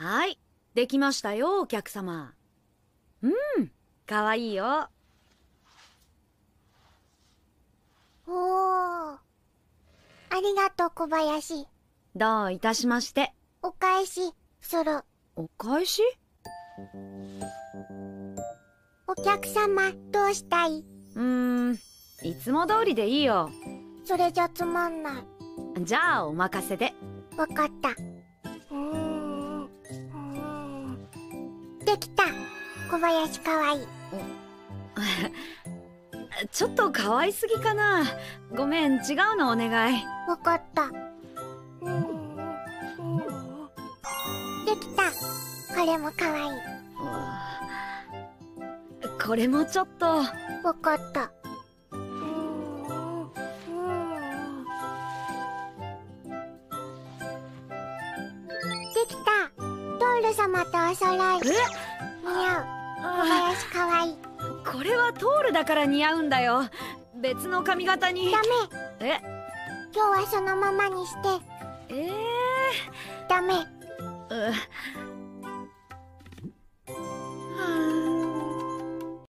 はい。できましたよお客様。うん。かわいいよ。おー。ありがとう小林。どういたしまして。お返しするお返し？お客様どうしたい？うーん。いつも通りでいいよ。それじゃつまんない。じゃあお任せで。わかったできた。小林かわいい。ちょっと可愛すぎかな。ごめん違うのお願い。わかった。できた。これもかわいい。これもちょっと。わかった様とお揃い似合う小林かわい。いこれはトールだから似合うんだよ。別の髪型に。ダメ。え？今日はそのままにして。えダメ。ー、う